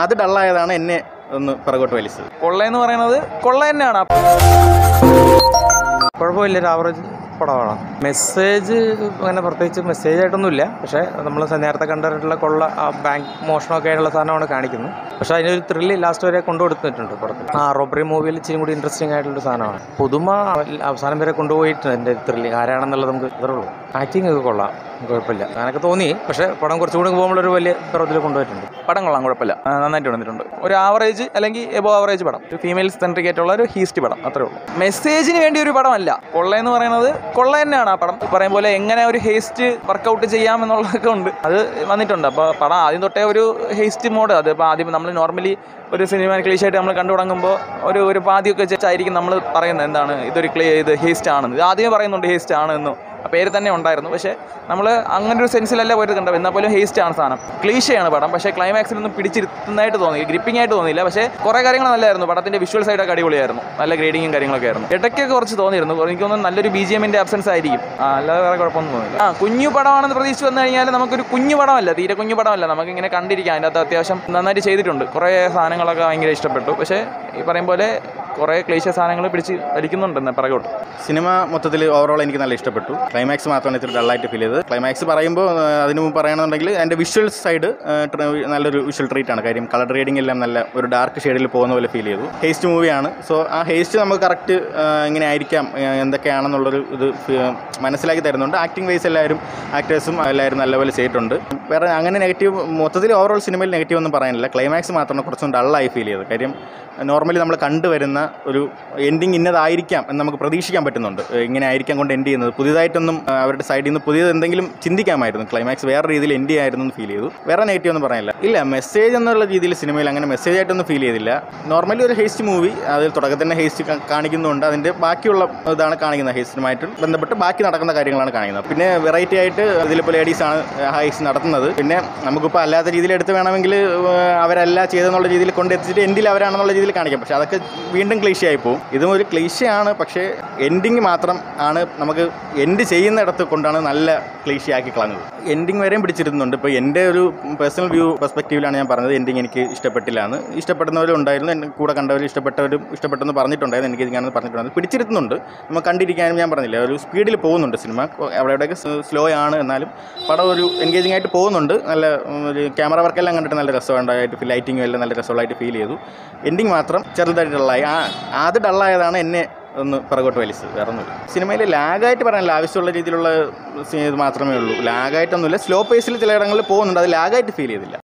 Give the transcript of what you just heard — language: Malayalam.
അത് ഡള്ളായതാണ് എന്നെ ഒന്ന് പിറകോട്ട് വലിച്ചത്. കൊള്ളയെന്ന് പറയുന്നത് കൊള്ള തന്നെയാണ്. കുഴപ്പമില്ല ഒരു ആവറേജ് പടമാണ് മെസ്സേജ് അങ്ങനെ പ്രത്യേകിച്ച് മെസ്സേജ് ആയിട്ടൊന്നുമില്ല. പക്ഷേ നമ്മൾ നേരത്തെ കണ്ടിട്ടുള്ള കൊള്ള ബാങ്ക് മോഷണമൊക്കെ ആയിട്ടുള്ള സാധനമാണ് കാണിക്കുന്നത്. പക്ഷേ അതിനൊരു ത്രില്ല് ലാസ്റ്റ് വരെ കൊണ്ടുകൊടുത്തിട്ടുണ്ട് പടത്തിൽ ആ റോബറി മൂവിയിൽ ഇച്ചിരി കൂടി ഇൻട്രസ്റ്റിംഗ് ആയിട്ടുള്ള സാധനമാണ്. പുതുമ അവസാനം വരെ കൊണ്ടുപോയിട്ടുണ്ട് എന്റെ ത്രില്ല് ആരാണെന്നുള്ളത് നമുക്ക് ഇത്രേ ഉള്ളൂ. ആക്ടിങ് ഒക്കെ കൊള്ളാം. കുഴപ്പമില്ല. അങ്ങനെയൊക്കെ തോന്നി. പക്ഷേ പടം കുറച്ചുകൂടി പോകുമ്പോൾ ഒരു വലിയ പിറത്തിൽ കൊണ്ടുപോയിട്ടുണ്ട്. പടം കൊള്ളാം കുഴപ്പമില്ല. നന്നായിട്ട് വന്നിട്ടുണ്ട്. ഒരു ആവറേജ് അല്ലെങ്കിൽ എബോ ആവറേജ് പടം. ഒരു ഫീമെയിൽ സെൻട്രിക് ആയിട്ടുള്ള ഒരു ഹീസ്റ്റ് പടം അത്രേ ഉള്ളൂ. മെസ്സേജിന് വേണ്ടി ഒരു പടമല്ല. കൊള്ളയെന്ന് പറയുന്നത് കൊള്ള തന്നെയാണ് ആ പടം. പറയും പോലെ എങ്ങനെ ഒരു ഹേസ്റ്റ് വർക്കൗട്ട് ചെയ്യാം എന്നുള്ളതൊക്കെ ഉണ്ട്. അത് വന്നിട്ടുണ്ട്. അപ്പോൾ പടം ആദ്യം തൊട്ടേ ഒരു ഹേസ്റ്റ് മോഡ് അത് ഇപ്പോൾ ആദ്യം നമ്മൾ നോർമലി ഒരു സിനിമ ക്ലീഷായിട്ട് നമ്മൾ കണ്ടു തുടങ്ങുമ്പോൾ ഒരു ഒരു പാതിയൊക്കെ വെച്ചായിരിക്കും നമ്മൾ പറയുന്നത് എന്താണ് ഇതൊരു ക്ലീ ഇത് ഹേസ്റ്റ് ആണെന്ന്. ഇത് ആദ്യമേ പറയുന്നുണ്ട് ഹേസ്റ്റ് ആണെന്നും. എന്നും പേര് തന്നെ ഉണ്ടായിരുന്നു. പക്ഷേ നമ്മൾ അങ്ങനെ ഒരു സെൻസിലല്ല പോയിട്ട് കണ്ടത് എന്നാൽ പോലും ഹേസ്റ്റ് ആണ് സാധനം. ക്ലീഷയാണ് പടം. പക്ഷേ ക്ലൈമാക്സിലൊന്നും പിടിച്ചിരുത്തുന്നതായിട്ട് തോന്നി ഗ്രിപ്പിംഗ് ആയിട്ട് തോന്നിയില്ല. പക്ഷേ കുറേ കാര്യങ്ങൾ നല്ലതായിരുന്നു പടത്തിന്റെ വിഷ്വൽ സൈഡൊക്കെ അടിപൊളിയായിരുന്നു. നല്ല ഗ്രേഡിങ്ങും കാര്യങ്ങളൊക്കെ ആയിരുന്നു. ഇടയ്ക്കൊക്കെ കുറച്ച് തോന്നിയിരുന്നു. എനിക്കൊന്നും നല്ലൊരു ബി ജി എമ്മിന്റെ അബ്സൻസ് ആയിരിക്കും. ആ അല്ലാതെ വേറെ കുഴപ്പമൊന്നും തോന്നില്ല ആ കുഞ്ഞു പടമാണെന്ന് പ്രതീക്ഷിച്ച് വന്നു കഴിഞ്ഞാൽ നമുക്കൊരു കുഞ്ഞു പടമല്ല. തീരെ കുഞ്ഞു പടമല്ല. നമുക്കിങ്ങനെ കണ്ടിരിക്കാം. അതിന്റെ അത്യാവശ്യം നന്നായിട്ട് ചെയ്തിട്ടുണ്ട്. കുറേ സാധനങ്ങളൊക്കെ ഭയങ്കര ഇഷ്ടപ്പെട്ടു. പക്ഷേ ഈ പറയും പോലെ കുറേ ക്ലേശ സാധനങ്ങൾ പിടിച്ച് വലിക്കുന്നുണ്ടെന്ന് പിറകോട്ട്. സിനിമ മൊത്തത്തിൽ ഓവറോൾ എനിക്ക് നല്ല ഇഷ്ടപ്പെട്ടു. ക്ലൈമാക്സ് മാത്രമാണ് ഇത്തിരി ഡള്ളായിട്ട് ഫീൽ ചെയ്തത്. ക്ലൈമാക്സ് പറയുമ്പോൾ അതിന് മുമ്പ് പറയുകയാണെന്നുണ്ടെങ്കിൽ അതിന്റെ വിഷ്വൽ സൈഡ് നല്ലൊരു വിഷ്വൽ ട്രീറ്റ് ആണ്. കാര്യം കളർ റീഡിംഗ് എല്ലാം നല്ല ഒരു ഡാർക്ക് ഷെയ്ഡിൽ പോകുന്ന പോലെ ഫീൽ ചെയ്തു. ഹേസ്റ്റ് മൂവിയാണ് സോ ആ ഹേസ്റ്റ് നമുക്ക് കറക്റ്റ് ഇങ്ങനെ ആയിരിക്കാം എന്തൊക്കെയാണെന്നുള്ളൊരു ഇത് മനസ്സിലാക്കി തരുന്നുണ്ട്. ആക്ടിംഗ് വൈസ് എല്ലാവരും ആക്ടേഴ്സും എല്ലാവരും നല്ലപോലെ ചെയ്തിട്ടുണ്ട്. വേറെ അങ്ങനെ നെഗറ്റീവ് മൊത്തത്തിൽ ഓവറോൾ സിനിമയിൽ നെഗറ്റീവ് ഒന്നും പറയാനില്ല. ക്ലൈമാക്സ് മാത്രമാണ് കുറച്ചും ഡള്ളായി ഫീൽ ചെയ്തത്. കാര്യം നോർമലി നമ്മൾ കണ്ടുവരുന്ന ഒരു എൻഡിങ് ഇന്നതായിരിക്കാം എന്ന് നമുക്ക് പ്രതീക്ഷിക്കാൻ പറ്റുന്നുണ്ട്. ഇങ്ങനെ ആയിരിക്കാം കൊണ്ട് എൻഡ് ചെയ്യുന്നത്. പുതിയതായിട്ടൊന്നും അവരുടെ സൈഡിൽ നിന്ന് പുതിയത് എന്തെങ്കിലും ചിന്തിക്കാമായിരുന്നു. ക്ലൈമാക്സ് വേറെ രീതിയിൽ എൻഡ് ചെയ്യായിരുന്നു എന്ന് ഫീൽ ചെയ്തു. വേറെ നെഗറ്റീവ് ഒന്നും പറയാനില്ല. ഇല്ല മെസ്സേജ് എന്നുള്ള രീതിയിൽ സിനിമയിൽ അങ്ങനെ മെസ്സേജ് ആയിട്ടൊന്നും ഫീൽ ചെയ്തില്ല. നോർമലി ഒരു ഹേസ്റ്റ് മൂവി അതിൽ തുടക്കത്തിൽ തന്നെ ഹേസ്റ്റ് കാണിക്കുന്നുണ്ട്. അതിന്റെ ബാക്കിയുള്ള ഇതാണ് കാണിക്കുന്നത് ഹേസ്റ്റുമായിട്ട് ബന്ധപ്പെട്ട് ബാക്കി നടക്കുന്ന കാര്യങ്ങളാണ് കാണിക്കുന്നത്. പിന്നെ വെറൈറ്റി ആയിട്ട് ഇതിലിപ്പോൾ ലേഡീസാണ് ഹേസ്റ്റ് നടത്തുന്നത്. പിന്നെ നമുക്കിപ്പോൾ അല്ലാത്ത രീതിയിൽ എടുത്ത് വേണമെങ്കിൽ അവരല്ല ചെയ്തെന്നുള്ള രീതിയിൽ കൊണ്ടെത്തിച്ചിട്ട് എൻഡിൽ അവരാണെന്നുള്ള രീതിയിൽ കാണിക്കാം. പക്ഷേ അതൊക്കെ വീണ്ടും ക്ലീശയായി പോകും ഇതും ഒരു ക്ലീശയാണ് പക്ഷേ എൻഡിങ് മാത്രം ആണ് നമുക്ക് എൻഡ് ചെയ്യുന്നിടത്ത് കൊണ്ടാണ് നല്ല ക്ലീശയാക്കി കളഞ്ഞത്. എൻഡിങ് വരെയും പിടിച്ചിരുന്നുണ്ട്. ഇപ്പോൾ എന്റെ ഒരു പേഴ്സണൽ വ്യൂ പെർസ്പെക്റ്റീവിലാണ് ഞാൻ പറഞ്ഞത്. എൻഡിങ് എനിക്ക് ഇഷ്ടപ്പെട്ടില്ല എന്ന്. ഇഷ്ടപ്പെടുന്നവരും ഉണ്ടായിരുന്നു. എന്റെ കൂടെ കണ്ടവരും ഇഷ്ടപ്പെട്ടവരും ഇഷ്ടപ്പെട്ടെന്ന് പറഞ്ഞിട്ടുണ്ടായിരുന്നു. എനിക്ക് ഇങ്ങനെ പറഞ്ഞിട്ടുണ്ടായിരുന്നു. പിടിച്ചിരുത്തുന്നുണ്ട് നമുക്ക് കണ്ടിരിക്കാനും ഞാൻ പറഞ്ഞില്ല. ഒരു സ്പീഡിൽ പോകുന്നുണ്ട് സിനിമ. അവിടെ എവിടെയൊക്കെ സ്ലോ ആണ്. എന്നാലും പടം ഒരു എൻഗേജിങ് ആയിട്ട് പോകുന്നുണ്ട്. നല്ല ഒരു ക്യാമറ വർക്കെല്ലാം കണ്ടിട്ട് നല്ല രസമുണ്ടായിട്ട് ലൈറ്റിങ്ങും എല്ലാം നല്ല രസമുള്ളതായിട്ട് ഫീൽ ചെയ്തു. എൻഡിങ് മാത്രം ചെറുതായിട്ട് ഡള്ളായി ആ അത് ഡള്ളായതാണ് എന്നെ ഒന്ന് പിറകോട്ട് വലിച്ചത്. വേറെ ഒന്നുമില്ല സിനിമയിൽ ലാഗായിട്ട് പറയാനില്ല. ആവശ്യമുള്ള രീതിയിലുള്ള ഇത് മാത്രമേ ഉള്ളൂ. ലാഗായിട്ടൊന്നുമില്ല. സ്ലോ പേസിൽ ചിലയിടങ്ങളിൽ പോകുന്നുണ്ട്. അത് ലാഗായിട്ട് ഫീൽ ചെയ്തില്ല.